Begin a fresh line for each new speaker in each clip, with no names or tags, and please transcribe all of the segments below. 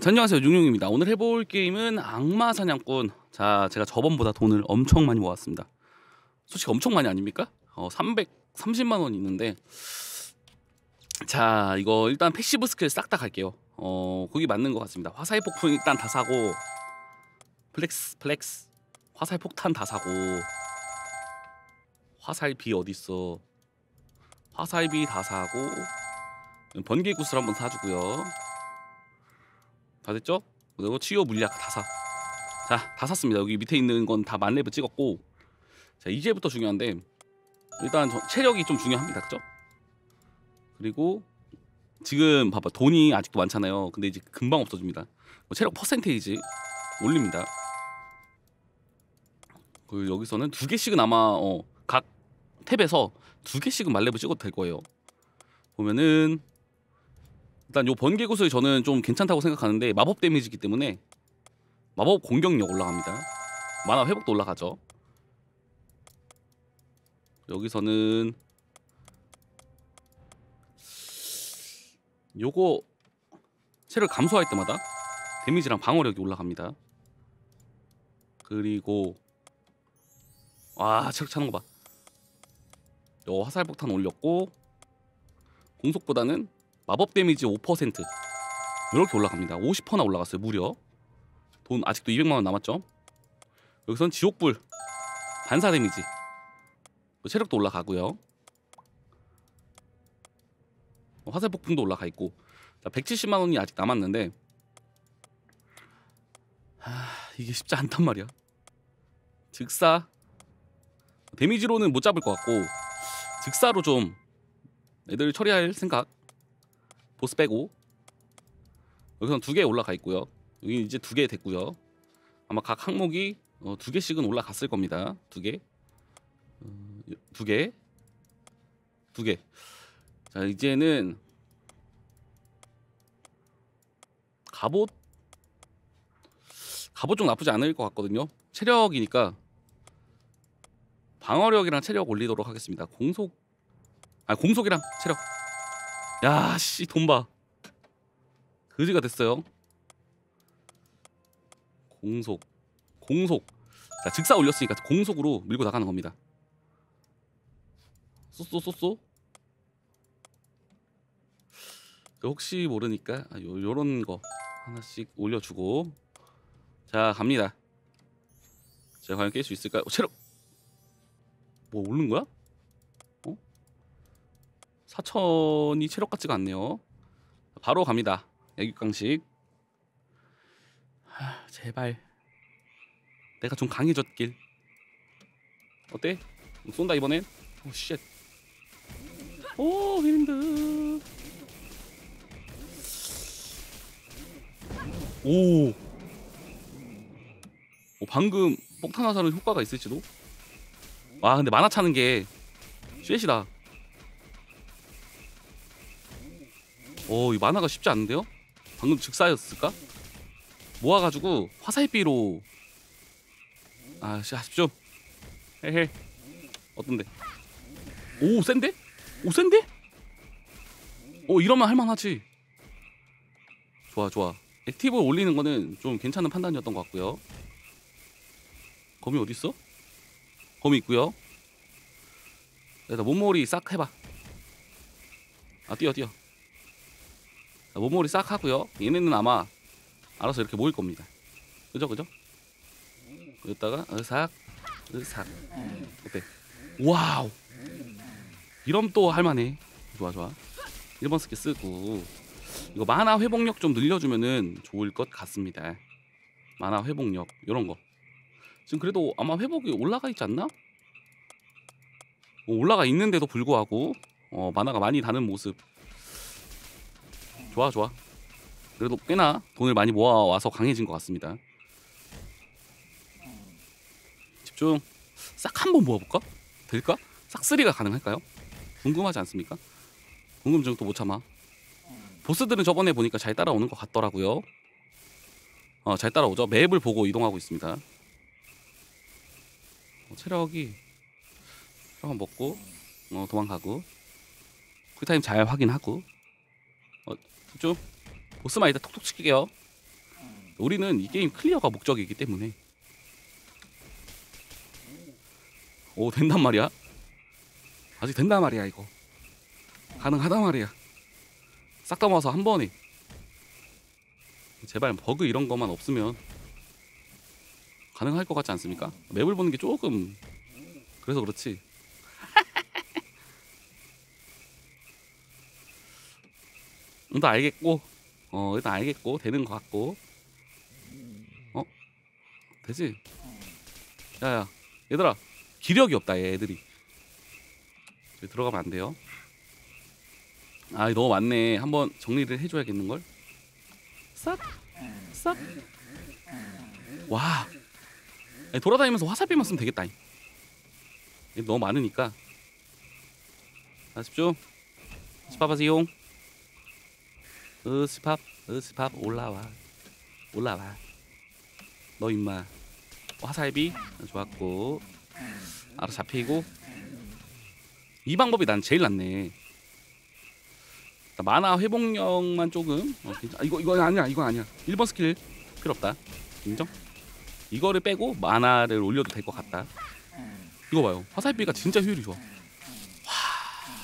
자, 안녕하세요. 용용입니다. 오늘 해볼 게임은 악마 사냥꾼. 자 제가 저번보다 돈을 엄청 많이 모았습니다. 솔직히 엄청 많이 아닙니까? 어 330만 원 있는데. 자 이거 일단 passive skill 싹 다 갈게요. 어 거기 맞는 것 같습니다. 화살 폭풍 일단 다 사고 flex flex. 화살 폭탄 다 사고. 화살비 어딨어? 화살비 다 사고. 번개 구슬 한번 사주고요 다 됐죠? 그리고 치유 물약 다 사. 자, 다 샀습니다. 여기 밑에 있는 건 다 만렙을 찍었고, 자 이제부터 중요한데 일단 저, 체력이 좀 중요합니다, 그죠? 그리고 지금 봐봐 돈이 아직도 많잖아요. 근데 이제 금방 없어집니다. 뭐 체력 퍼센테이지 올립니다. 그 여기서는 두 개씩은 아마 어, 각 탭에서 두 개씩은 만렙을 찍어도 될 거예요. 보면은 일단 요 번개 구슬 저는 좀 괜찮다고 생각하는데 마법 데미지이기 때문에 마법 공격력 올라갑니다. 만화 회복도 올라가죠. 여기서는 요거 체를 감소할 때마다 데미지랑 방어력이 올라갑니다. 그리고 와 체력 차는 거 봐. 요 화살폭탄 올렸고 공속보다는 마법 데미지 5% 이렇게 올라갑니다. 50%나 올라갔어요. 무려 돈 아직도 200만 원 남았죠. 여기선 지옥불 반사 데미지 체력도 올라가고요. 화살 폭풍도 올라가 있고 자, 170만 원이 아직 남았는데 하, 이게 쉽지 않단 말이야. 즉사 데미지로는 못 잡을 것 같고 즉사로 좀 애들 처리할 생각 보스 빼고 여기선 두 개 올라가 있고요. 여기 이제 두 개 됐고요. 아마 각 항목이 어, 두 개씩은 올라갔을 겁니다. 두 개, 어, 두 개, 두 개. 자 이제는 갑옷 갑옷 좀 나쁘지 않을 것 같거든요. 체력이니까 방어력이랑 체력 올리도록 하겠습니다. 공속 아 공속이랑 체력 야, 씨, 돈 봐. 그지가 됐어요. 공속. 공속. 자, 즉사 올렸으니까 공속으로 밀고 나가는 겁니다. 쏘쏘 쏘쏘. 혹시 모르니까 아, 요, 요런 거 하나씩 올려주고 자 갑니다 제가 과연 깰 수 있을까요? 어, 체력 뭐 오른 거야? 4천이 체력 같지가 않네요. 바로 갑니다. 애국강식. 하, 제발 내가 좀 강해졌길. 어때? 쏜다 이번엔. 오 쉣. 오 힐드. 오. 오 방금 폭탄 화살은 효과가 있을지도. 와 근데 만화 차는 게 쉣이다. 오, 이 만화가 쉽지 않은데요? 방금 즉사였을까? 모아가지고 화살비로 아, 씨, 아쉽죠? 헤헤. 어떤데? 오, 센데? 오, 센데? 오, 이러면 할만하지. 좋아, 좋아. active 올리는 거는 좀 괜찮은 판단이었던 것 같고요. 거미 어디 있어? 거미 있고요. 일단 몸머리 싹 해봐. 아, 뛰어, 뛰어. 몸머리 싹 하고요. 얘네는 아마 알아서 이렇게 모일 겁니다. 그죠 그죠? 여기다가 으삭 으삭 어때? wow 이러면 또 할만해. 좋아 좋아. 1번 스킬 쓰고 이거 마나 회복력 좀 늘려주면은 좋을 것 같습니다. 마나 회복력 이런 거. 지금 그래도 아마 회복이 올라가 있지 않나? 어, 올라가 있는데도 불구하고 어, 마나가 많이 다는 모습 좋아 좋아 그래도 꽤나 돈을 많이 모아와서 강해진 것 같습니다 집중 싹 한번 모아볼까? 될까? 싹쓸이가 가능할까요? 궁금하지 않습니까? 궁금증 또 못 참아 보스들은 저번에 보니까 잘 따라오는 것 같더라고요 어, 잘 따라오죠 맵을 보고 이동하고 있습니다 어, 체력이 한번 먹고 어, 도망가고 cool time 잘 확인하고 좀 보스만 일단 톡톡 치게요. 우리는 이 게임 clear가 목적이기 때문에. 오 된단 말이야? 아직 된단 말이야 이거. 가능하단 말이야. 싹 다 모아서 한 번에. 제발 버그 이런 것만 없으면 가능할 것 같지 않습니까? map을 보는 게 조금 그래서 그렇지 일단 알겠고 어 일단 알겠고 되는 것 같고. 어? 되지? 야야 얘들아 기력이 없다 얘 애들이. 여기 들어가면 안 돼요. 아 너무 많네. 한번 정리를 해줘야겠는걸. 싹싹와. 돌아다니면서 화살표만 쓰면 되겠다 얘 너무 많으니까. 아십시오. 스팝하세요 으스팝 으스팝 올라와. 올라와. 너 임마. 화살비? 좋았고. 알아 잡히고. 이 방법이 난 제일 낫네. 자, 만화 회복력만 조금. 어. 아, 이거 이거 아니야 이거 아니야. 1번 스킬. 필요 없다. 인정? 이거를 빼고 마나를 올려도 될 것 같다. 이거 봐요. 화살비가 진짜 효율이 좋아. 와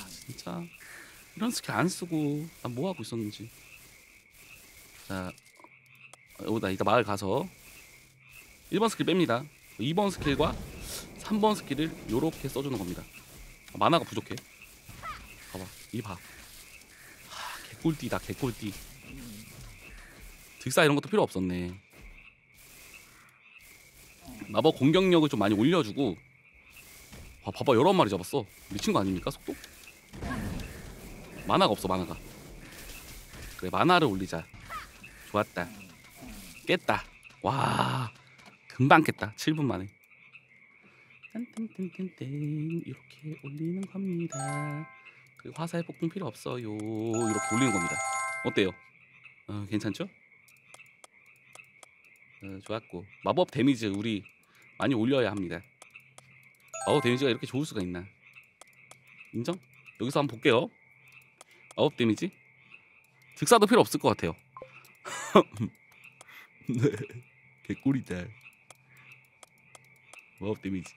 진짜. 이런 스킬 안 쓰고 난 뭐 하고 있었는지 자 여기다 이따 마을 가서 1번 스킬 뺍니다. 2번 skill과 3번 skill을 요렇게 써주는 겁니다. 마나가 부족해. 봐봐 이봐. 개꿀띠다 개꿀띠. 득사 이런 것도 필요 없었네. 마법 공격력을 좀 많이 올려주고. 봐, 봐봐 여러 마리 잡았어. 미친 거 아닙니까 속도? 만화가 없어 만화가. 그래 만화를 올리자 좋았다. 깼다. 와 금방 깼다. 7분 만에. 딴딴딴딴딴. 이렇게 올리는 겁니다. 그리고 화살 폭풍 필요 없어요. 이렇게 올리는 겁니다. 어때요? 어, 괜찮죠? 어, 좋았고. 마법 데미지 우리 많이 올려야 합니다. 마법 데미지가 이렇게 좋을 수가 있나? 인정? 여기서 한번 볼게요. 마법 데미지? 득사도 필요 없을 것 같아요 네. 개꿀이다. 마법 데미지.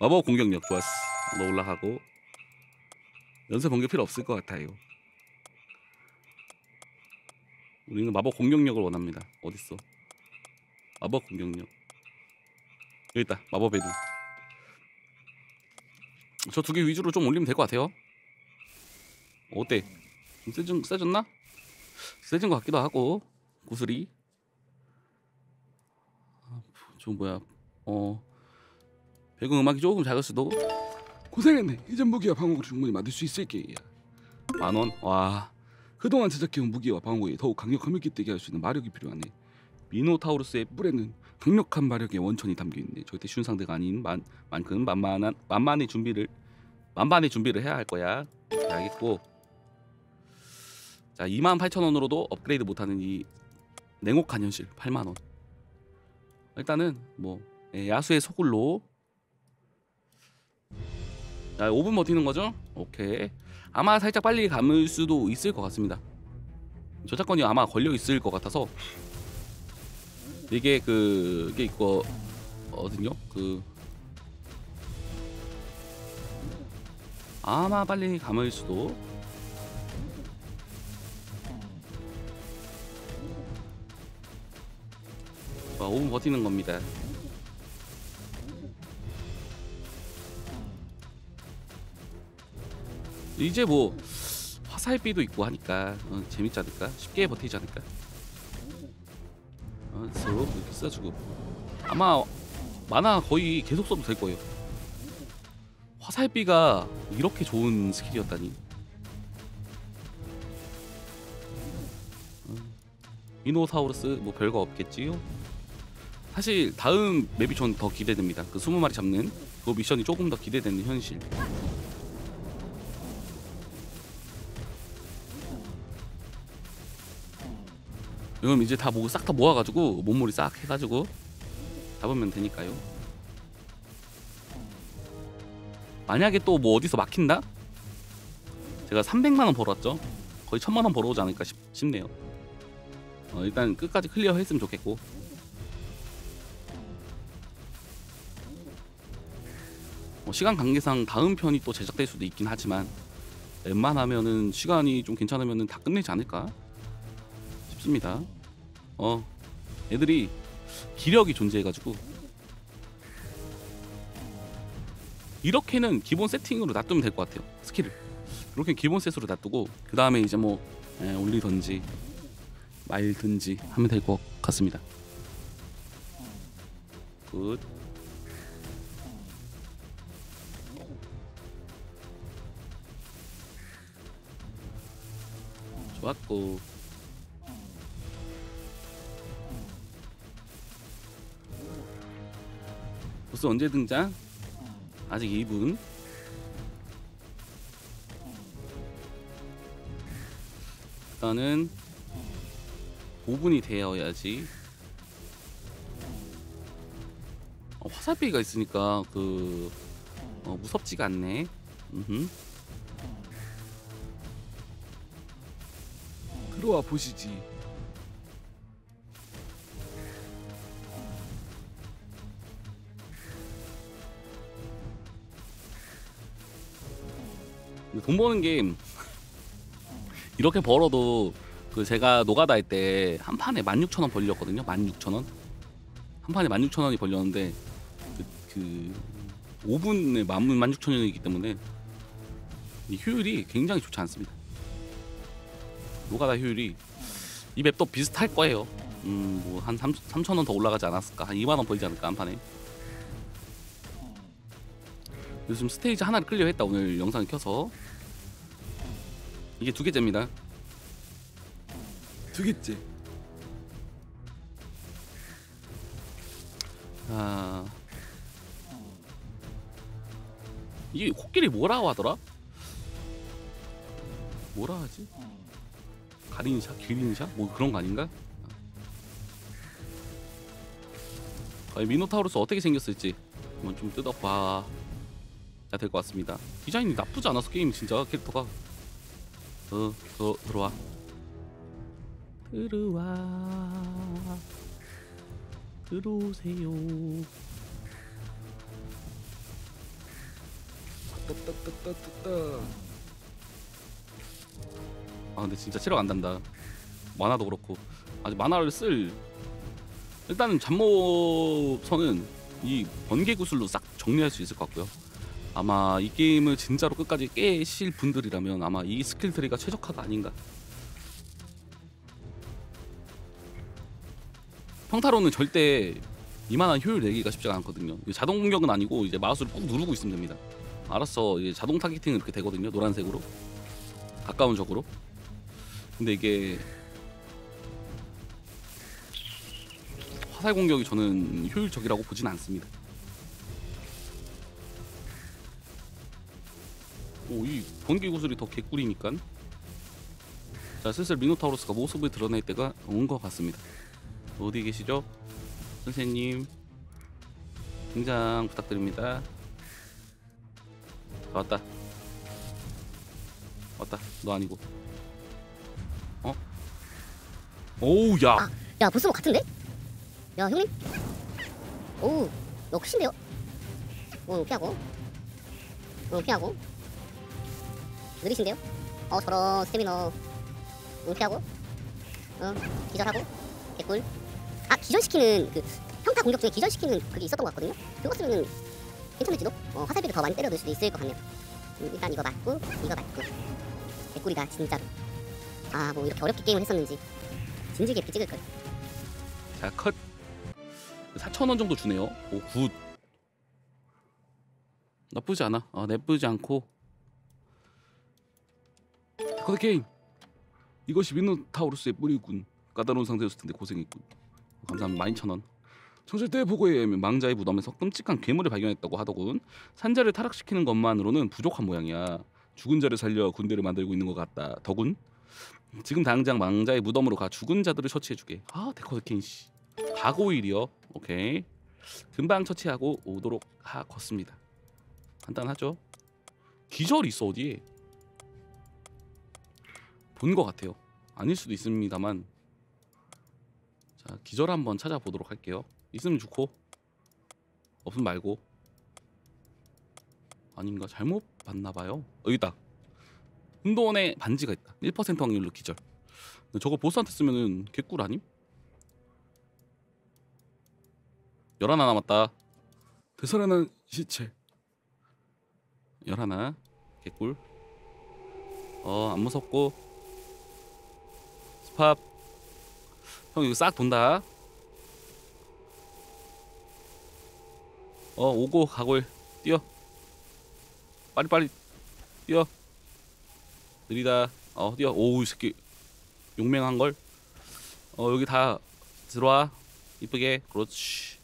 마법 공격력 좋았어. 너 올라가고. 연쇄 번개 필요 없을 것 같아요. 우리는 마법 공격력을 원합니다. 어딨어? 마법 공격력. 여기 있다. 마법 에도 저두 개 위주로 좀 올리면 될 것 같아요. 어때? 좀 세졌나? 세진 것 같기도 하고 구슬이 아, 저 뭐야 어 배경 음악이 조금 작을 수도
고생했네. 이전 무기와 방어구를 충분히 만들 수 있을게.
만원 와
그동안 제작해온 무기와 방어구에 더욱 강력함을 깃들게 할 수 있는 마력이 필요하네.
미노타우루스의
뿔에는 강력한 마력의 원천이 담겨 있네.
절대 쉬운 상대가 아닌 만 만큼 만만한 만만의 준비를 만반의 준비를 해야 할 거야. 자, 알겠고. 자, 28,000원으로도 업그레이드 못하는 이 냉혹한 현실 8만 원. 일단은 뭐 예, 야수의 소굴로 자, 5분 버티는 거죠? 오케이. 아마 살짝 빨리 감을 수도 있을 것 같습니다. 저작권이 아마 걸려 있을 것 같아서 이게 그 이게 있거든요. 그 아마 빨리 감을 수도 5분 버티는 겁니다. 이제 뭐 화살비도 있고 하니까 어, 재밌지 않을까? 쉽게 버티지 않을까? 어, 서로 이렇게 써주고 아마 마나 거의 계속 써도 될 거예요. 화살비가 이렇게 좋은 skill이었다니. 어, 미노사우루스 뭐 별거 없겠지요? 사실 다음 map이 전 더 기대됩니다. 그 20마리 잡는 그 미션이 조금 더 기대되는 현실. 이건 이제 다 모고 싹 다 모아가지고 몸무리 싹 해가지고 잡으면 되니까요. 만약에 또 뭐 어디서 막힌다? 제가 300만 원 벌었죠. 거의 1000만 원 벌어오지 않을까 싶, 싶네요. 어, 일단 끝까지 clear 했으면 좋겠고 뭐 시간 관계상 다음 편이 또 제작될 수도 있긴 하지만 웬만하면은 시간이 좀 괜찮으면은 다 끝내지 않을까 싶습니다. 어 애들이 기력이 존재해가지고. 이렇게는 기본 세팅으로 놔두면 될 것 같아요 skill을. 이렇게 기본 set으로 놔두고 그 다음에 이제 뭐 에, 올리던지 말든지 하면 될 것 같습니다. good 좋았고 보스 언제 등장? 아직 2분 일단은 5분이 되어야지 어, 화살비가 있으니까 그 어, 무섭지가 않네 음흠.
들어와 보시지.
돈 버는 게임 이렇게 벌어도 그 제가 노가다 할 때 한 판에 16,000원 벌렸거든요. 16,000원. 한 판에 16,000원이 벌렸는데 그, 그 5분에 16,000원이기 때문에 이 효율이 굉장히 좋지 않습니다. 노가다 효율이 이 맵도 비슷할 거예요. 음, 뭐 한 3,000원 더 올라가지 않았을까? 한 2만 원 벌지 않을까 한 판에. 요즘 스테이지 하나를 클리어했다 오늘 영상을 켜서 이게 두 개째입니다.
두 개째.
아 이게 코끼리 뭐라고 하더라? 뭐라 하지? 가린샤, 기린샤, 뭐 그런 거 아닌가? 과연 미노타우루스 어떻게 생겼을지 한번 좀 뜯어봐. 자, 될것 같습니다. 디자인이 나쁘지 않아서 게임 진짜 캐릭터가 어, 더 들어와. 들어와. 들어오세요.
따따따따따.
아 근데 진짜 체력 안 단다. 마나도 그렇고 아직 마나를 쓸 일단은 잡몹선은 이 번개 구슬로 싹 정리할 수 있을 것 같고요. 아마 이 게임을 진짜로 끝까지 깨실 분들이라면 아마 이 skill tree가 최적화가 아닌가. 평타로는 절대 이만한 효율 내기가 쉽지가 않거든요. 자동 공격은 아니고 이제 마우스를 꾹 누르고 있으면 됩니다. 이제 자동 타겟팅은 이렇게 되거든요. 노란색으로 가까운 적으로. 근데 이게 화살 공격이 저는 효율적이라고 보진 않습니다. 오, 이 번개 구슬이 더 개꿀이니까. 자, 슬슬 미노타우로스가 모습을 드러낼 때가 온 것 같습니다. 어디 계시죠? 선생님. 등장 부탁드립니다. 아, 왔다. 왔다. 너 아니고. 오우, 야.
아. 야 보스 뭐 같은데? 야 형님? 오우 너 크신데요? 오 피하고 오 피하고 느리신데요? 어 저런 스태미너 오 피하고 어 기절하고 개꿀 아 기절시키는 그 평타 공격 중에 기절시키는 그게 있었던 것 같거든요 그거 쓰면은 괜찮을지도 어 화살비를 더 많이 때려넣을 수도 있을 것 같네요 음, 일단 이거 맞고 이거 맞고 개꿀이다 진짜로 아 뭐 이렇게 어렵게 게임을 했었는지 진지게 찍을 걸
자, 컷. 4,000원 정도 주네요. 오, good. 나쁘지 않아. 아, 나쁘지 않고.
데커드 케인. 이것이 미노타우루스의 뿌리군. 까다로운 상태였을 텐데 고생했군.
감사합니다. 12,000원.
정찰대 보고에 의하면
망자의 무덤에서 끔찍한 괴물을 발견했다고 하더군. 산자를 타락시키는 것만으로는 부족한 모양이야. 죽은 자를 살려 군대를 만들고 있는 것 같다더군. 지금 당장 망자의 무덤으로 가 죽은 자들을 처치해주게. 아 데커드 케인 씨. 가고일이요. 오케이. 금방 처치하고 오도록 하겠습니다. 간단하죠. 기절이 있어 어디에? 본 것 같아요. 아닐 수도 있습니다만 자 기절 한번 찾아보도록 할게요. 있으면 좋고 없으면 말고 아닌가 잘못 봤나봐요. 어, 여기 있다. 운동원에 반지가 있다. 1% 확률로 기절. 저거 보스한테 쓰면은 개꿀 아님? 열하나 남았다.
되살아난 시체.
열하나 개꿀. 어 안 무섭고 스팝. 형 이거 싹 돈다. 어 오고 가골 뛰어. 빨리 빨리 뛰어. 느리다. 어 뛰어. 오우 이 새끼 용맹한 걸. 어 여기 다 들어와. 이쁘게 그렇지.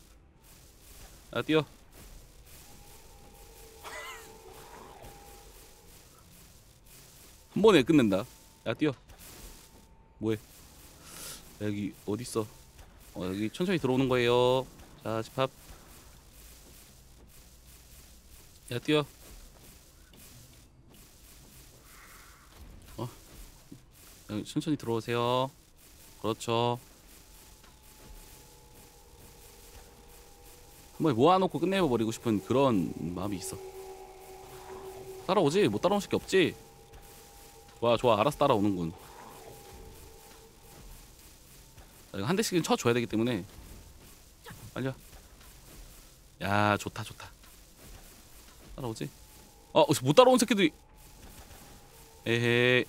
아 뛰어. 한 번에 끝낸다. 야 뛰어. 뭐해? 여기 어디 있어? 어 여기 천천히 들어오는 거예요. 자 집합. 야 뛰어. 어. 여기 천천히 들어오세요. 그렇죠. 한 번에 모아놓고 끝내버리고 싶은 그런 마음이 있어. 따라오지? 못 따라오는 새끼 없지? 좋아 좋아 알아서 따라오는군 자, 이거 한 대씩은 쳐줘야 되기 때문에 빨리 와 야 좋다 좋다 따라오지? 어, 못 따라온 새끼들이 에헤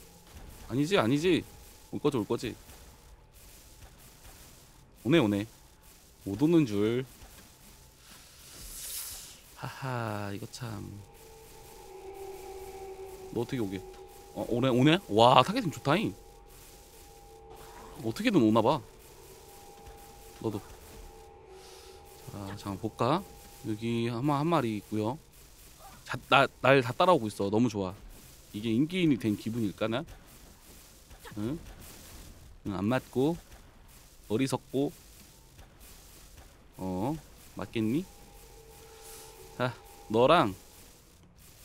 아니지 아니지. 올 거지 올 거지. 오네 오네. 못 오는 줄. 하하 이거 참. 너 어떻게 오게? 어, 오네 오네? 와 targeting 좋다잉. 어떻게든 오나봐. 너도. 자 잠깐 볼까? 여기 한, 마- 한 마리 있고요. 날다 따라오고 있어. 너무 좋아. 이게 인기인이 된 기분일까 나? 응? 응, 안 맞고 어리석고 어 맞겠니? 자 너랑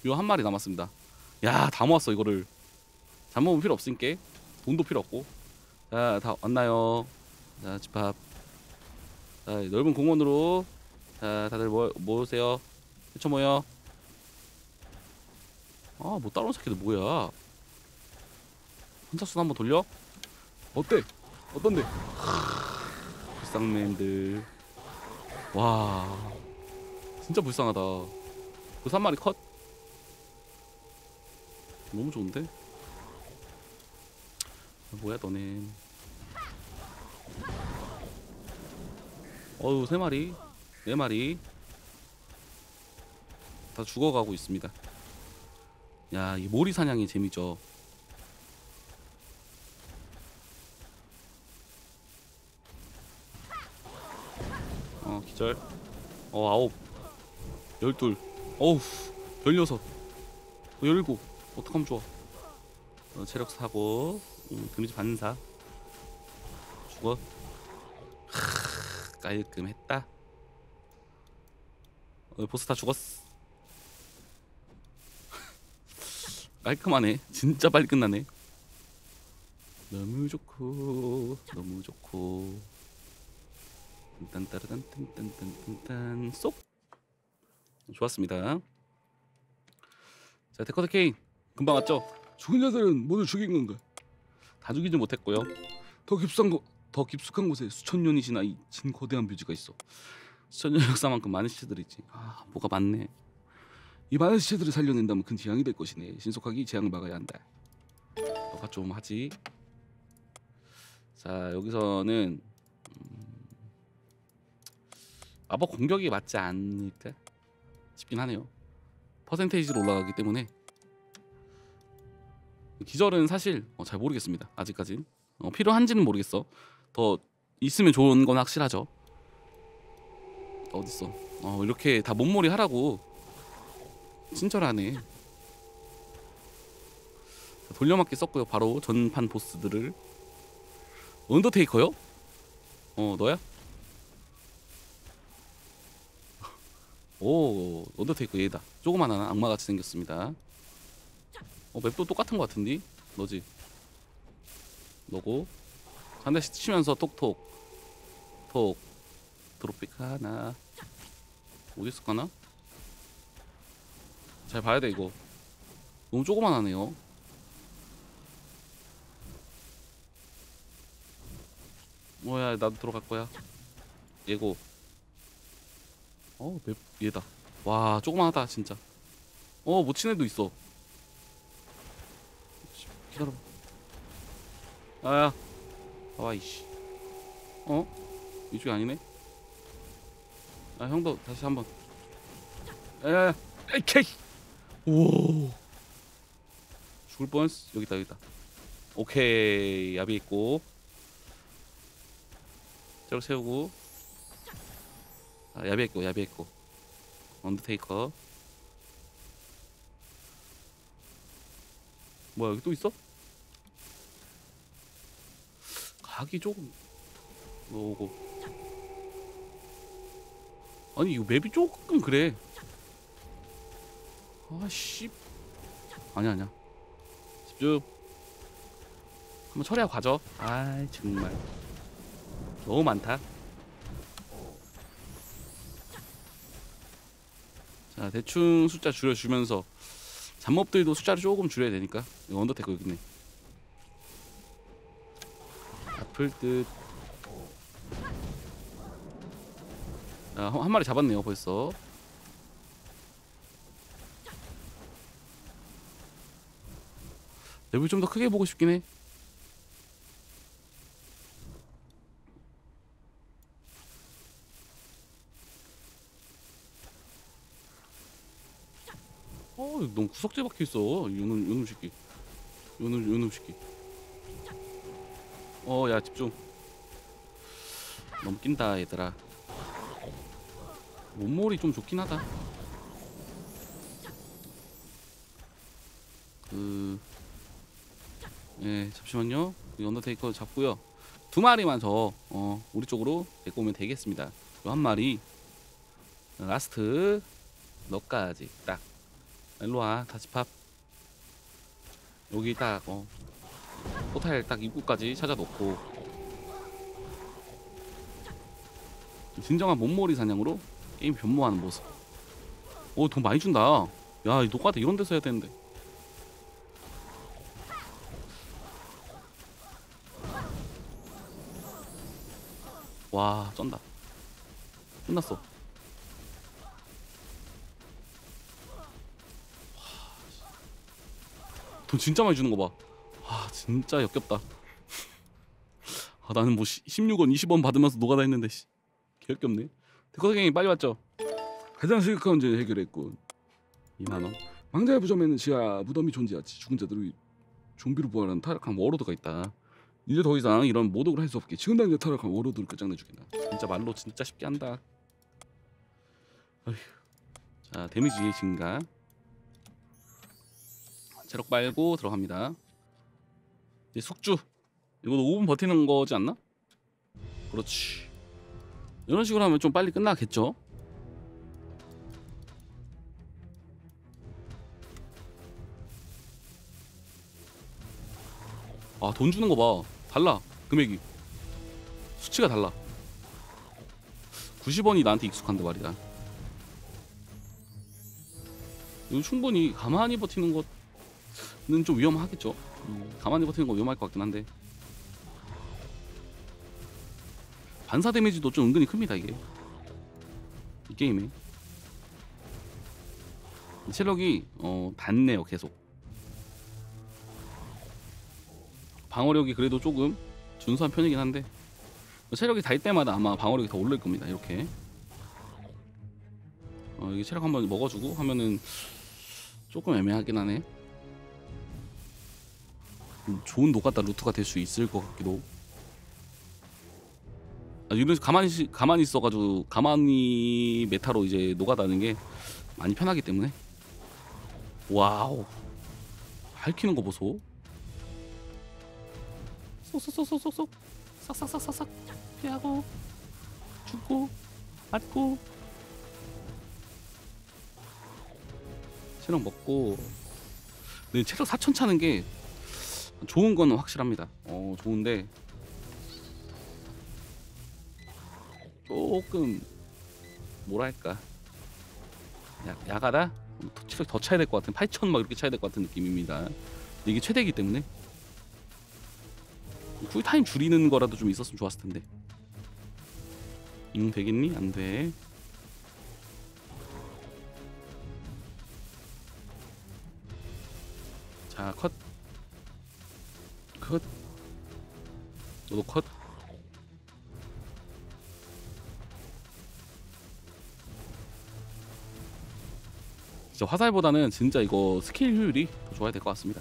요 한 마리 남았습니다. 야다 모았어 이거를. 잠모은 필요 없으니까. 돈도 필요 없고. 자다 왔나요? 자 집합. 자 넓은 공원으로. 자 다들 모, 모으세요. 미쳐 모여. 아뭐 따라온 새끼들 뭐야 혼자서 한번 돌려?
어때? 어떤데?
불쌍맨들. 와. 진짜 불쌍하다. 그한 마리 컷? 너무 좋은데? 아, 뭐야 너네. 어우 세 마리? 네 마리? 다 죽어가고 있습니다. 야이 모리 사냥이 재미죠 어 기절. 어 아홉. 열둘. 어우 열여섯. 어, 열일곱. 어떡하면 좋아. 어, 체력 사고. 음, 데미지 반사. 죽어. 하, 깔끔했다. 어, 보스 다 죽었어 깔끔하네. 진짜 빨리 끝나네. 너무 좋고 너무 좋고 딴따라단딴딴딴딴딴. 쏙! 좋았습니다. 자 데커드 케인 금방 왔죠?
죽은 자들은 모두 죽인 건가?
다 죽이지 못했고요.
더 깊숙한 곳, 더 깊숙한 곳에 수천 년이 지나 이 진 거대한 묘지가 있어.
수천 년 역사만큼 많은 시체들이 있지. 아 뭐가 많네.
이 많은 시체들을 살려낸다면 큰 재앙이 될 것이네. 신속하게 이 재앙을 막아야 한다.
너가 좀 하지. 자 여기서는 음, 마법 공격이 맞지 않을까 싶긴 하네요. 퍼센테이지로 올라가기 때문에. 기절은 사실 어, 잘 모르겠습니다. 아직까진. 어, 필요한지는 모르겠어. 더 있으면 좋은 건 확실하죠. 어딨어? 어, 이렇게 다 몸몰이 하라고. 친절하네. 자, 돌려막기 썼고요. 바로 전판 보스들을. 언더테이커요? 어 너야? 오 언더테이커 얘다. 조그만한 악마같이 생겼습니다. 어 맵도 똑같은 것 같은데? 너지? 너고? 한 대씩 치면서 톡톡 톡 드롭백 하나. 어디 있을까나? 잘 봐야 돼 이거. 너무 조그만하네요. 뭐야 나도 들어갈 거야. 예고 어 맵, 얘다. 와 조그만하다 진짜. 어 못 친 애도 있어. 씨, 기다려봐. 아야. 아와 이씨. 어? 이쪽이 아니네? 아 형도 다시 한번. 야야야. 에이 케이. 오 죽을 뻔했어. 여기 있다 여기 있다. 오케이. 야비 있고. 저로 세우고 아 야비 있고 야비 있고 언더테이커. 뭐야 여기 또 있어? 각이 조금 오고. 아니 이거 맵이 조금 그래. 아씨. 아니야 아니야. 집중. 한번 처리하고 가죠. 아이 정말. 너무 많다 대충 숫자 줄여주면서 잡몹들도 숫자를 조금 줄여야 되니까 이거 여기 있네. 아플 듯. 아, 한, 한 마리 잡았네요 벌써. 맵을 좀 더 크게 보고 싶긴 해 너무 구석재 박혀 있어. 요놈 요놈 새끼. 요놈 요놈 새끼. 어, 야 집중. 낀다 얘들아. 몸몰이 좀 좋긴 하다. 그, 예, 잠시만요. 이 언더테이커 잡고요. 두 마리만 더, 어, 우리 쪽으로 데리고 오면 되겠습니다. 요 한 마리, last, 너까지 딱. 일로 와, 다시 팝. 여기 딱, 어, 포탈 딱 입구까지 찾아놓고. 진정한 몹몰이 사냥으로 게임 변모하는 모습. 오, 돈 많이 준다. 야, 이 노가다 이런 데서 해야 되는데. 와, 쩐다. 끝났어. 돈 진짜 많이 주는 거 봐. 아, 진짜 역겹다. 아, 나는 뭐 16원, 20원 받으면서 노가다 했는데 씨. 개역겹네. 데코드갱이 빨리 왔죠.
가장 심각한 문제 해결했군.
2만 원.
망자의 부점에는 지하 무덤이 존재하지. 죽은 자들이 좀비로 부활한 타락한
워로드가 있다.
이제 더 이상 이런 모독을 할 수 없게 지금 당장 타락한 워로드를 끝장내 주겠다.
진짜 말로 진짜 쉽게 한다. 어휴. 자 데미지 증가. 체력 빨고 들어갑니다. 이제 숙주. 이것도 5분 버티는 거지 않나? 그렇지. 이런 식으로 하면 좀 빨리 끝나겠죠? 아 돈 주는 거 봐. 달라 금액이. 수치가 달라. 90원이 나한테 익숙한데 말이야. 이거 충분히 가만히 버티는 것 은좀 위험하겠죠. 음, 가만히 버티는 거 위험할 것 같긴 한데. 반사 데미지도 좀 은근히 큽니다 이게. 이 게임에. 체력이 어, 닿네요 계속. 방어력이 그래도 조금 준수한 편이긴 한데 체력이 닿을 때마다 아마 방어력이 더 오를 겁니다. 이렇게. 어, 여기 체력 한번 먹어주고 하면은 조금 애매하긴 하네. 음, 좋은 노가다 루트가 될 수 있을 것 같기도. 아, 이런 식 가만히 있- 가만히 있어가지고 가만히 메타로 이제 노가다는 게 많이 편하기 때문에. 와우. 핥히는 거 보소. 쏙쏙쏙쏙쏙. 싹싹싹싹싹. 피하고 죽고 맞고 체력 먹고 네 체력 4천 차는 게 좋은 건 확실합니다 어 좋은데 조금 뭐랄까 야, 야가다 더, 체력 더 차야 될 것 같은 8천 막 이렇게 차야 될 것 같은 느낌입니다. 이게 최대이기 때문에 쿨타임 줄이는 거라도 좀 있었으면 좋았을 텐데. 응 되겠니? 안 돼. 자 컷. 컷. 너도 컷. 진짜 화살보다는 진짜 이거 스킬 효율이 더 좋아야 될 것 같습니다.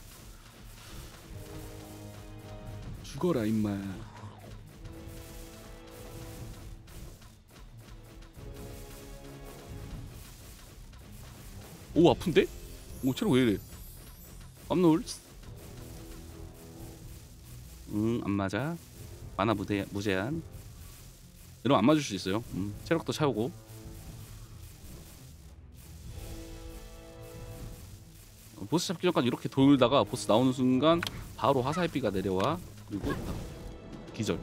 죽어라 임마.
오 아픈데? 오 체력 왜 이래? 깜놀. 응안 맞아. 만화 무대 무제한. 이러면 안 맞을 수 있어요. 음, 체력도 차오고. 어, 보스 잡기 전까지 이렇게 돌다가 보스 나오는 순간 바로 화살비가 내려와 그리고 딱 기절.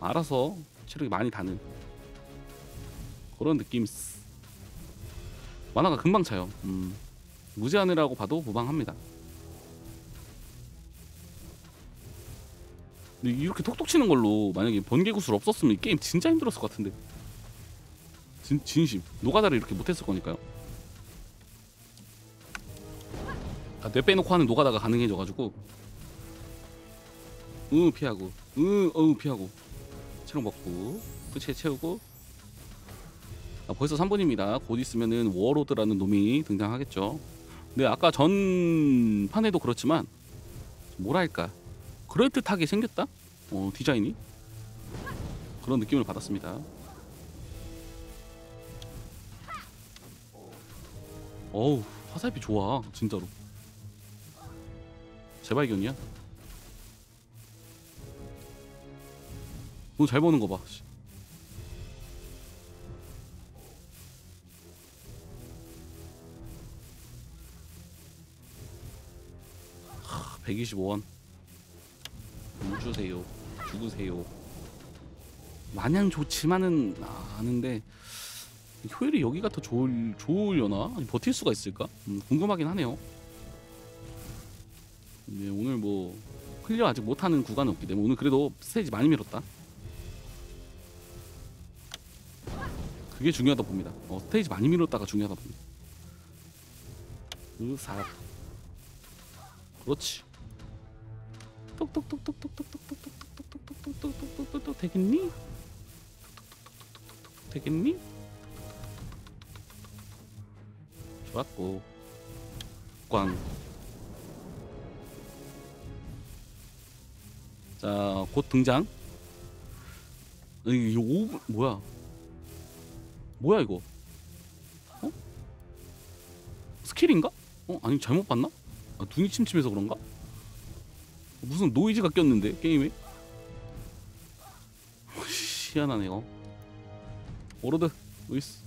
알아서 체력이 많이 다는 그런 느낌. 만화가 금방 차요. 음, 무제한이라고 봐도 무방합니다. 이렇게 톡톡 치는 걸로 만약에 번개 구슬 없었으면 이 게임 진짜 힘들었을 것 같은데. 진, 진심 노가다를 이렇게 못했을 거니까요. 아, 뇌 빼놓고 하는 노가다가 가능해져가지고 으 피하고 으 어우 피하고 체력 먹고 끝에 채우고 아, 벌써 3분입니다. 곧 있으면은 워로드라는 놈이 등장하겠죠. 근데 아까 전 판에도 그렇지만 뭐랄까 그럴듯하게 생겼다. 어, 디자인이 그런 느낌을 받았습니다. 어우 화살비 좋아 진짜로. 재발견이야. 돈 잘 버는 거 봐. 씨. 하, 125원. 돈 주세요. 죽으세요. 마냥 좋지만은 않은데 효율이 여기가 더 좋을 좋으려나? 아니, 버틸 수가 있을까? 음, 궁금하긴 하네요. 네, 오늘 뭐 클리어 아직 못하는 구간은 없기 때문에 오늘 그래도 스테이지 많이 밀었다. 그게 중요하다 봅니다. 어, 스테이지 많이 밀었다가 중요하다 봅니다. 으사. 그렇지. 똑똑똑똑똑똑똑똑똑똑똑똑똑똑똑똑똑똑 되겠니? 되겠니? 좋았고 꽝. 자, 곧 등장. 이오 뭐야? 뭐야 이거? 어? 스킬인가? 어? 아니 잘못 봤나? 아, 눈이 침침해서 그런가? 무슨 노이즈가 꼈는데 게임에? 희한하네요. 오로드 루이스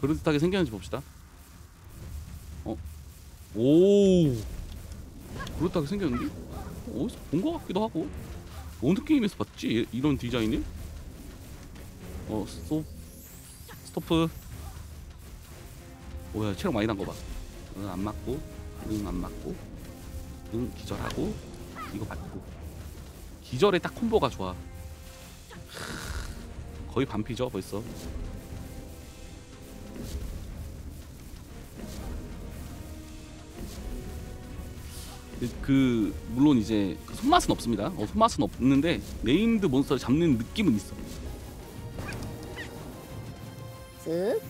그럴듯하게 생겼는지 봅시다. 어? 오 그럴듯하게 생겼는데? 어디서 본 것 같기도 하고 어느 게임에서 봤지 이런 디자인을? 어 스톱 스토프 뭐야 체력 많이 난 거 봐. 응, 안 맞고 응 안 맞고 응 기절하고 이거 맞고 기절에 딱 콤보가 좋아. 하, 거의 반피죠 벌써. 그 물론 이제 그 손맛은 없습니다. 어, 손맛은 없는데 named 몬스터를 잡는 느낌은 있어.
쓱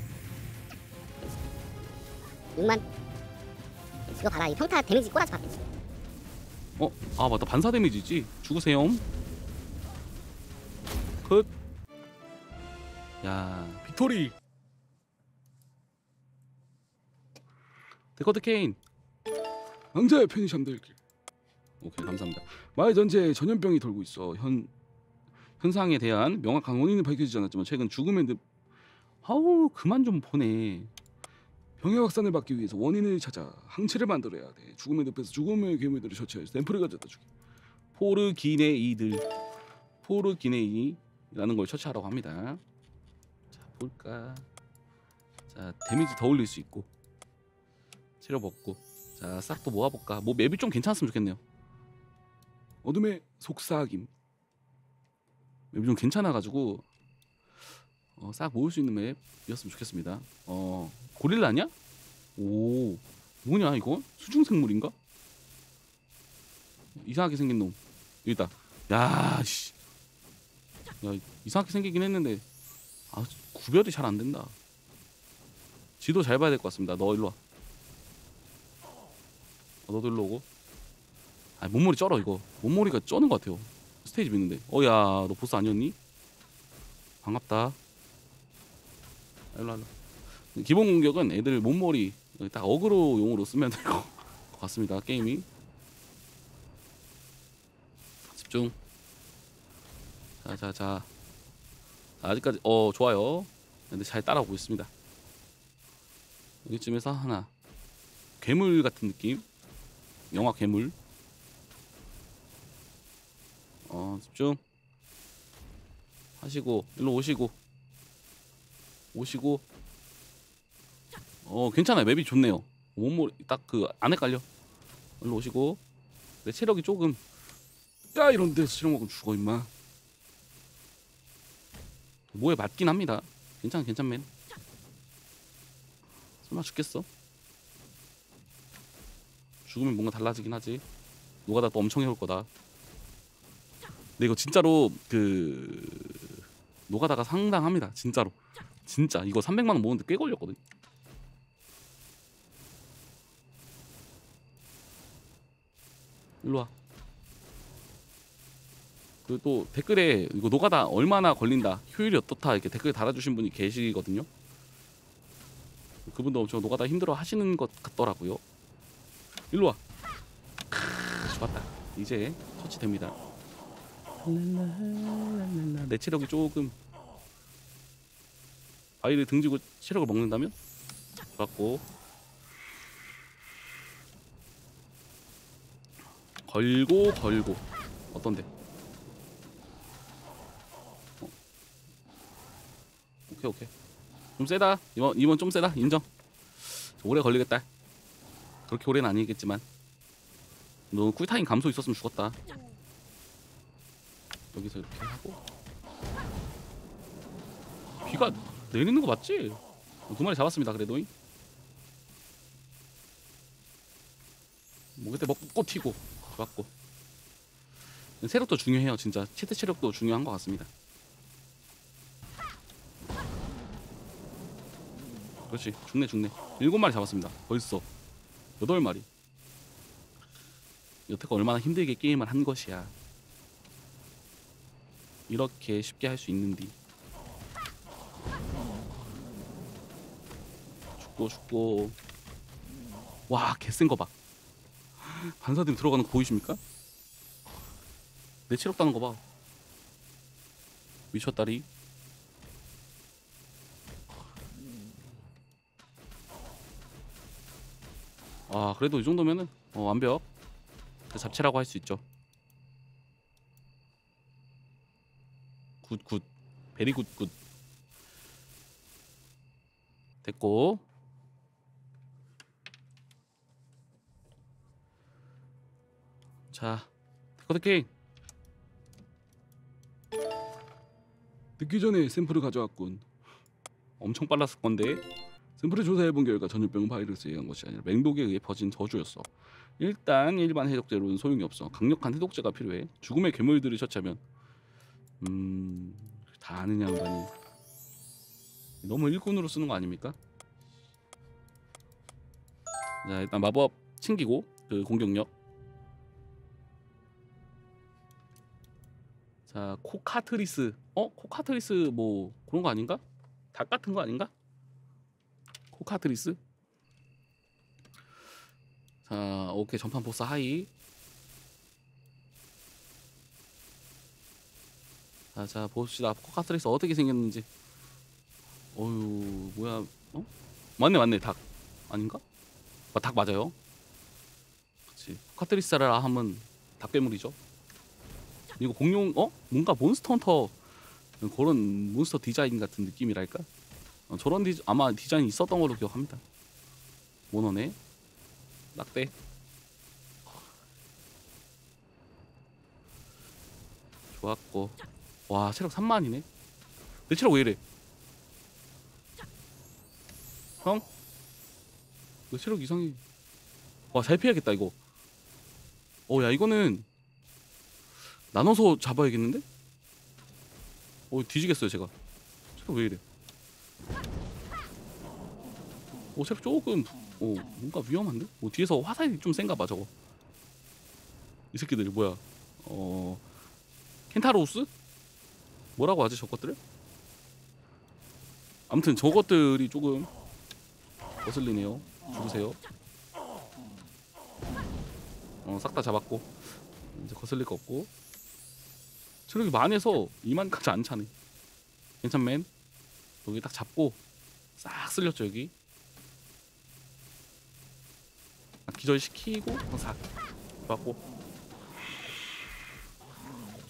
6만 이거 봐라 이 평타 데미지 꼬라지 봐
어, 아 맞다 반사 데미지지. 죽으세요. 컷. 야, victory. 데커드 케인.
왕자의 편의점 들길.
오케이 감사합니다.
마을 전체에 전염병이 돌고 있어.
현 현상에 대한 명확한 원인은 밝혀지지 않았지만 최근 죽음의 늪. 아우 그만 좀 보내.
병의 확산을 막기 위해서 원인을 찾아 항체를 만들어야 돼. 죽음의 늪에서 죽음의 괴물들을 처치해서 샘플을 가져다 주기.
포르기네이들. 포르기네이 라는 걸 처치하라고 합니다. 자 볼까. 자 데미지 더 올릴 수 있고 체력 먹고 자 싹 또 모아볼까. 뭐 맵이 좀 괜찮았으면 좋겠네요.
어둠의 속삭임.
맵이 좀 괜찮아가지고 어, 싹 모을 수 있는 맵이었으면 좋겠습니다. 어 고릴라냐? 오 뭐냐 이거 수중 생물인가? 이상하게 생긴 놈 여기 있다. 야 씨, 야 이상하게 생기긴 했는데 아 구별이 잘 안 된다. 지도 잘 봐야 될 것 같습니다. 너 일로 와. 어, 너도 일로 오고. 아 몸머리 쩔어 이거. 몸머리가 쩌는 것 같아요. 스테이지 믿는데. 어야 너 보스 아니었니? 반갑다. 아, 일로 와, 일로. 와. 기본 공격은 애들 몸머리 딱 어그로 용으로 쓰면 될 것 같습니다. 게임이. 집중. 자자자. 자, 아직까지 어 좋아요. 근데 잘 따라오고 있습니다. 여기쯤에서 하나 괴물 같은 느낌. 영화 괴물. 어 집중. 하시고 일로 오시고 오시고. 어 괜찮아요. 맵이 좋네요. 몸머리 딱그 안에 깔려. 일로 오시고. 내 체력이 조금
야 이런 데서 실험 먹으면 죽어 임마.
뭐에 맞긴 합니다. 괜찮아 괜찮맨. 설마 죽겠어? 죽으면 뭔가 달라지긴 하지. 노가다 또 엄청 해올 거다. 근데 이거 진짜로 그 노가다가 상당합니다. 진짜로 진짜 이거 300만 원 모으는데 꽤 걸렸거든. 일로 와. 그리고 또 댓글에 이거 노가다 얼마나 걸린다 효율이 어떻다 이렇게 댓글 달아주신 분이 계시거든요. 그분도 엄청 노가다 힘들어 하시는 것 같더라고요. 일로 와. 크, 좋았다. 이제 터치됩니다. 내 체력이 조금 바위를 등지고 체력을 먹는다면? 좋았고. 걸고 걸고. 어떤데? 어. 오케이 오케이. 좀 세다. 이번 이번 좀 세다. 인정. 오래 걸리겠다. 그렇게 오래는 아니겠지만. 너 쿨타임 감소 있었으면 죽었다. 여기서 이렇게 하고. 비가 내리는 거 맞지? 두 마리 잡았습니다 그래도. 뭐 그때 먹고 튀고 좋았고. 체력도 중요해요 진짜. 치트 체력도 중요한 것 같습니다. 그렇지. 죽네 죽네. 일곱 마리 잡았습니다 벌써. 여덟 마리. 여태껏 얼마나 힘들게 게임을 한 것이야. 이렇게 쉽게 할 수 있는디 죽고 죽고. 와 개 센 거봐. 반사들이 들어가는 거 보이십니까? 내 체력 차는 거봐. 미쳤다리. 아 그래도 이 정도면은 어, 완벽. 그 잡채라고 할 수 있죠. good good. very good good. 됐고 자 케인.
듣기 전에 샘플을 가져왔군.
엄청 빨랐을 건데.
샘플을 조사해본 결과 전염병은 바이러스에 의한 것이 아니라 맹독에 의해 퍼진 저주였어.
일단 일반 해독제로는 소용이 없어. 강력한 해독제가 필요해. 죽음의 괴물들을 처치하면. 음다 아느냐 인간이. 너무 일꾼으로 쓰는 거 아닙니까? 자 일단 마법 챙기고 그 공격력 자 코카트리스. 어? 코카트리스 뭐 그런 거 아닌가? 닭 같은 거 아닌가? 코카트리스? 자 오케이. 전판 보스 hi. 자, 자 봅시다. 코카트리스 어떻게 생겼는지. 어유 뭐야. 어? 맞네 맞네. 닭 아닌가? 아, 닭 맞아요. 그치. 코카트리스라 하면 닭괴물이죠 이거 공룡 어? 뭔가 몬스터 헌터 그런 몬스터 디자인 같은 느낌이랄까? 어, 저런 디 아마 디자인 있었던 걸로 기억합니다. 몬헌에. 낙대. 좋았고. 와 체력 3만이네. 내 체력 왜 이래? 형? 너 체력 이상해. 와 잘 피해야겠다 이거. 어야 이거는 나눠서 잡아야겠는데? 어 뒤지겠어요 제가 체력 왜 이래 오 체력 조금 오 뭔가 위험한데? 오 뒤에서 화살이 좀 센가 봐 저거 이 새끼들 뭐야 어 켄타로우스? 뭐라고 하지 저것들을? 아무튼 저것들이 조금 거슬리네요 죽으세요 어싹 다 잡았고 이제 거슬릴 거 없고 체력이 만해서 2만까지 안 차네. 괜찮맨? 여기 딱 잡고 싹 쓸렸죠 여기? 아, 기절시키고 어, 싹 잡았고.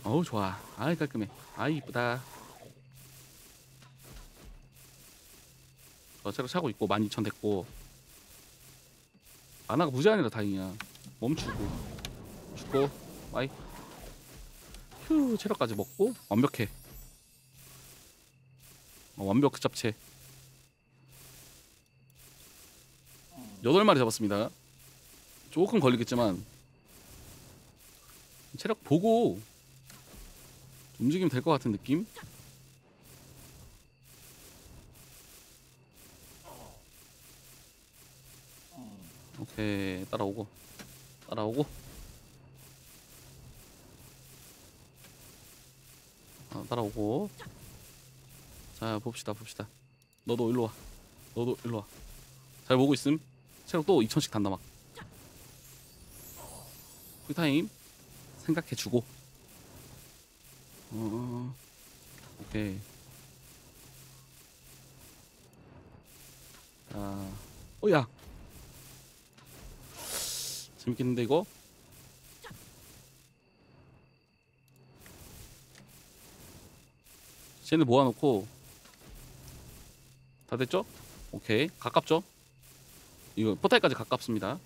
어우 좋아. 아이 깔끔해. 아이 이쁘다. 어 체력 차고 있고 12,000 됐고. 아나가 무제한이라 다행이야. 멈추고. 죽고. 아이 휴 체력까지 먹고 완벽해. 어, 완벽 그 잡채 여덟 마리 잡았습니다. 조금 걸리겠지만 체력 보고 움직이면 될 것 같은 느낌? 오케이 따라오고 따라오고 아, 따라오고. 자 봅시다 봅시다. 너도 일로 와. 너도 일로 와 잘 보고 있음. 체력 또 2천씩 단다 막. 쿨타임 생각해주고. 어 오케이. 자 어야. 재밌겠는데 이거 쟤네 모아놓고 다 됐죠? 오케이 가깝죠? 이거 포탈까지 가깝습니다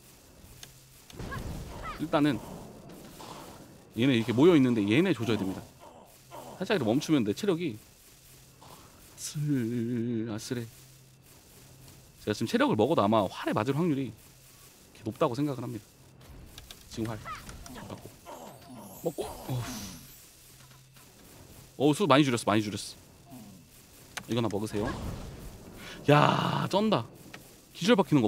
일단은 얘네 이렇게 모여 있는데 얘네 조져야 됩니다 살짝 이렇게 멈추면 내 체력이 슬 아슬해 제가 지금 체력을 먹어도 아마 활에 맞을 확률이 높다고 생각을 합니다 지금 활 먹고 먹고 어우 어우 수 많이 줄였어 많이 줄였어. 이거나 먹으세요. 야 쩐다. 기절 박히는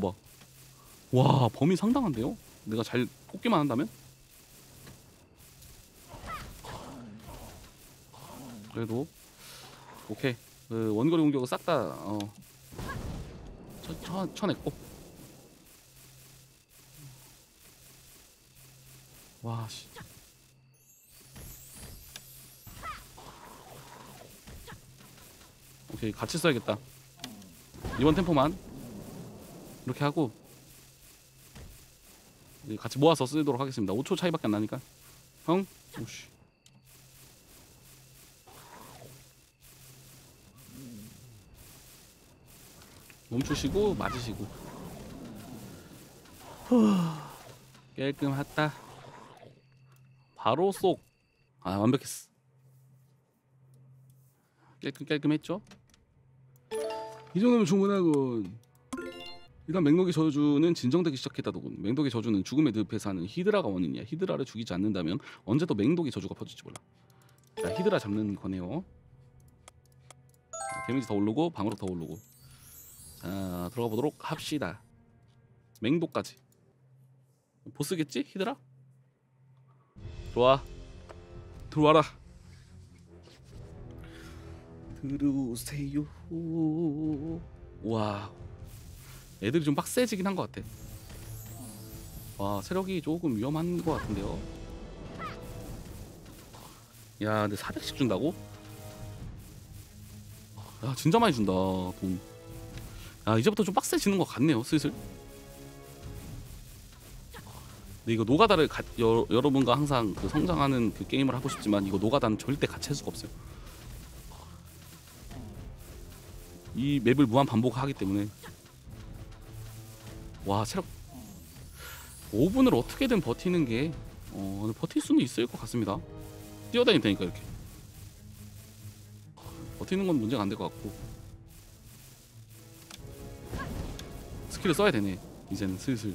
거봐와 범위 상당한데요? 내가 잘 뽑기만 한다면? 그래도 오케이. 그 원거리 공격을 싹다 어, 쳐, 쳐, 쳐냈고. 와씨 오케이 같이 써야겠다. 이번 템포만 이렇게 하고 같이 모아서 쓰도록 하겠습니다. 5초 차이밖에 안 나니까. 형? 오씨. 멈추시고 맞으시고. 후, 깔끔하다. 바로 쏙. 아 완벽했어. 깔끔 깔끔했죠
이 정도면 충분하군. 일단 맹독의 저주는 진정되기 시작했다더군. 맹독의 저주는 죽음의 늪에 사는 히드라가 원인이야. 히드라를 죽이지 않는다면 언제도 맹독의 저주가 퍼질지 몰라. 자 히드라 잡는 거네요. 자, 데미지 더 오르고 방어력 더 오르고. 자 들어가 보도록 합시다. 맹독까지. 보스겠지 히드라? 좋아. 들어와라.
들어오세요. 와 애들이 좀 빡세지긴 한 것 같아. 와 체력이 조금 위험한 것 같은데요? 야 근데 400씩 준다고? 야 진짜 많이 준다 돈. 야 이제부터 좀 빡세지는 것 같네요 슬슬. 근데 이거 노가다를 가, 여, 여러분과 항상 그 성장하는 그 게임을 하고 싶지만 이거 노가다는 절대 같이 할 수가 없어요 이 맵을 무한 반복하기 때문에. 와 체력 5분을 어떻게든 버티는 게 어, 버틸 수는 있을 것 같습니다. 뛰어다닐 테니까 이렇게. 버티는 건 문제가 안 될 것 같고. 스킬을 써야 되네 이제는 슬슬.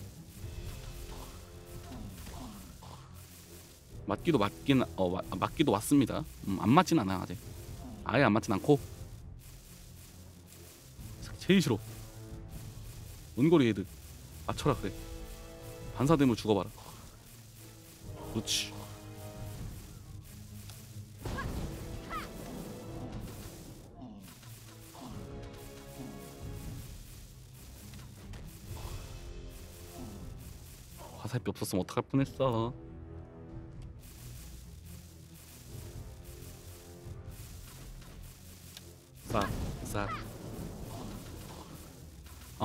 맞기도 맞긴 어 맞, 맞기도 맞습니다. 음, 안 맞진 않아 아직. 아예 안 맞진 않고 제일 싫어. 원거리 애들. 맞춰라 그래. 반사되면 죽어봐라. 그렇지. 화살표 없었으면 어떡할 뻔했어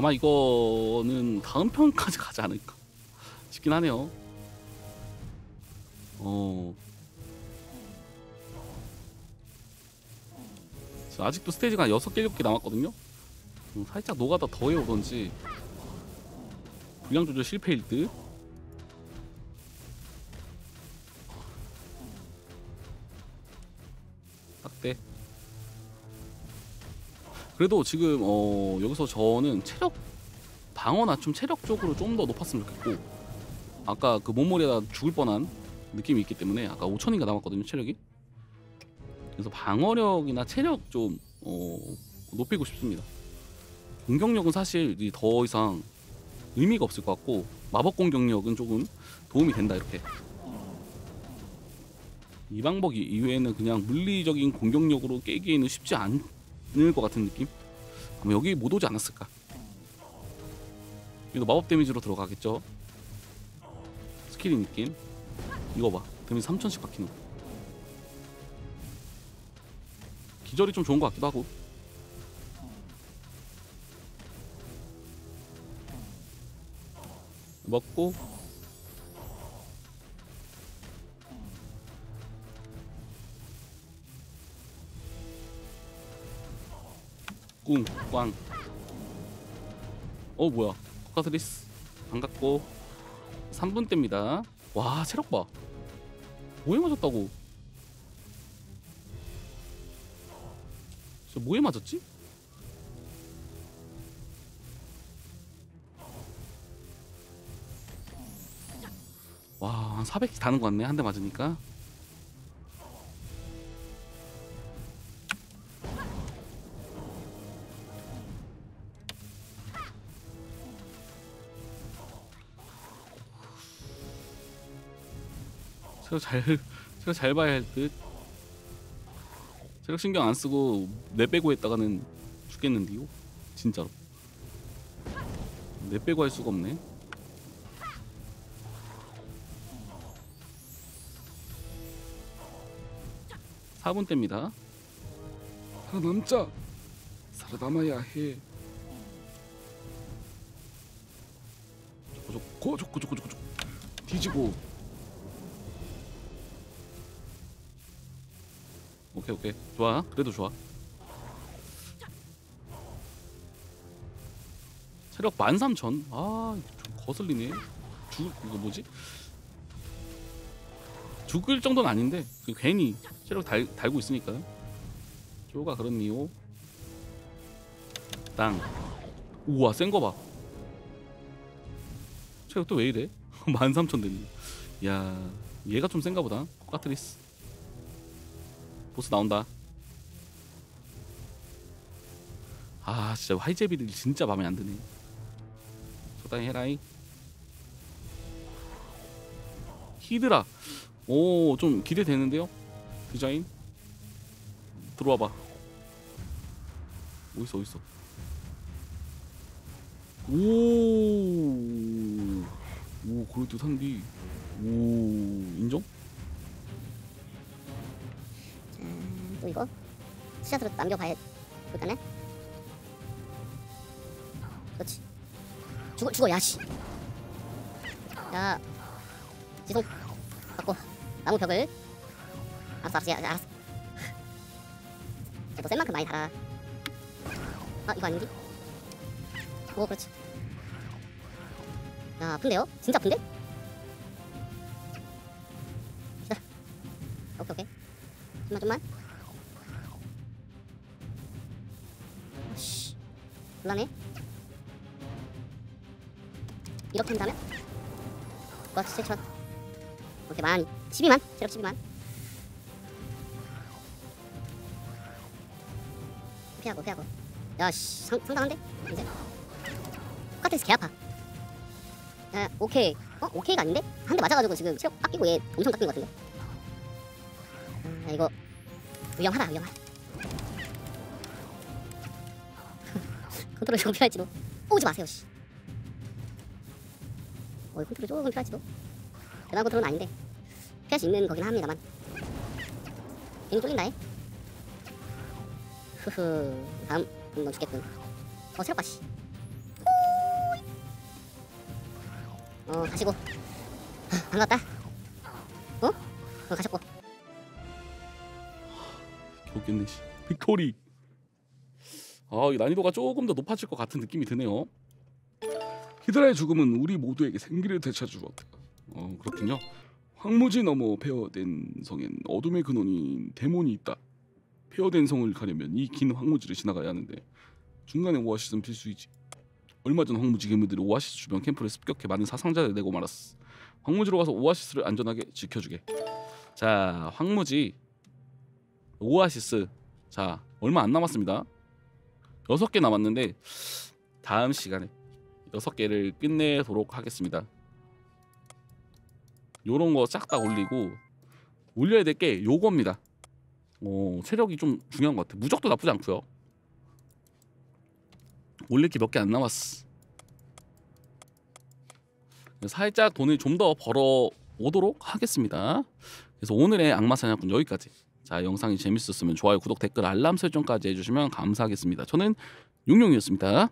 아마 이거는 다음 편까지 가지 않을까 싶긴 하네요. 어. 아직도 스테이지가 6개, 7개 남았거든요. 음, 살짝 노가다 더 해 오던지 분량 조절 실패일 듯. 딱대. 그래도 지금 어 여기서 저는 체력 방어나 좀 체력 쪽으로 좀 더 높았으면 좋겠고 아까 그 몸머리에다 죽을 뻔한 느낌이 있기 때문에 아까 5천인가 남았거든요 체력이. 그래서 방어력이나 체력 좀 어, 높이고 싶습니다. 공격력은 사실 이더 이상 의미가 없을 것 같고 마법 공격력은 조금 도움이 된다 이렇게. 이 방법 이- 이외에는 그냥 물리적인 공격력으로 깨기에는 쉽지 않 것 같은 느낌? 아마 여기 못 오지 않았을까? 이거 마법 데미지로 들어가겠죠? 스킬인 느낌? 이거 봐 데미지 3000씩 박히는 거 기절이 좀 좋은 것 같기도 하고 먹고 꿍, 꽝. 어 뭐야? 코카트리스 반갑고 3분 때입니다. 와 체력 봐. 뭐에 맞았다고? 저 뭐에 맞았지? 와, 한 400씩 다는 것 같네. 한 대 맞으니까. 체력 잘 체력 잘 봐야 할 듯. 체력 신경 안 쓰고 내 빼고 했다가는 죽겠는데요. 진짜로. 내 빼고 할 수가 없네. 사분 때입니다.
살아남자. 살아남아야 해. 좋고 좋고 좋고 좋고 뒤지고
오케이 오케이. 좋아. 그래도 좋아. 체력 13,000 아좀 거슬리네. 죽 이거 뭐지? 죽을 정도는 아닌데 그 괜히 체력 달, 달고 있으니까. 쪼가 그렇니요 땅. 우와 센 거 봐. 체력 또 왜 이래? 13,000 됐네. 야 얘가 좀 센가 보다. 코카트리스 보스 나온다. 아 진짜 화이제비들이 진짜 마음에 안 드네. 적당히 해라잉. 히드라. 오 좀 기대되는데요. 디자인. 들어와봐. 어딨어 어딨어. 오. 오 그래도 상디. 오 인정?
또 이거? 스샷으로 남겨봐야 그다음에? 그렇지. 죽어 죽어 야씨. 야 지속 갖고 나무 벽을. 알았어 알았어 야, 알았어. 쟤너센 만큼 많이 달아. 아 이거 아닌지? 오 그렇지. 야 아픈데요? 진짜 아픈데? 기다려. 오케이 오케이. 좀만 좀만 곤란해 이렇게 한다면 그렇지 7천. 오케이 만. 12만. 체력 12만. 피하고 피하고. 야씨 상당한데? 이제. 카트에서 개 아파. 야 오케이. 어 오케이가 아닌데? 한 대 맞아가지고 지금 체력 깎이고 얘 엄청 깎인 것 같은데. 아 이거. 위험하다 위험하다 컨트롤 조금 필요할지도 오지 마세요 씨. 어, 컨트롤 조금 필요할지도. 대단한 컨트롤은 아닌데. 피할 수 있는 거긴 합니다만. 괜히 쫄린다 해 흐흐 다음 음, 너 죽겠군. 어 체력 봐씨 어 가시고. 하, 반갑다. 어? 어 가셨고.
좋겠네 씨. Victory. 아, 이 난이도가 조금 더 높아질 것 같은 느낌이 드네요. 히드라의 죽음은 우리 모두에게 생기를 되찾아주었다. 어, 그렇군요. 황무지 넘어 폐허된 성엔 어둠의 근원인 데몬이 있다. 폐허된 성을 가려면 이 긴 황무지를 지나가야 하는데 중간에 오아시스는 필수이지. 얼마 전 황무지 괴물들이 오아시스 주변 캠프를 습격해 많은 사상자를 내고 말았어. 황무지로 가서 오아시스를 안전하게 지켜주게. 자, 황무지 오아시스 자 얼마 안 남았습니다 여섯 개 남았는데 다음 시간에 여섯 개를 끝내도록 하겠습니다. 요런 거 싹 다 올리고 올려야 될 게 요겁니다. 어, 체력이 좀 중요한 것 같아. 무적도 나쁘지 않고요. 올릴 게 몇 개 안 남았어. 살짝 돈을 좀 더 벌어 오도록 하겠습니다. 그래서 오늘의 악마 사냥꾼 여기까지 자 영상이 재밌었으면 좋아요 구독 댓글 알람 설정까지 해주시면 감사하겠습니다. 저는 용용이었습니다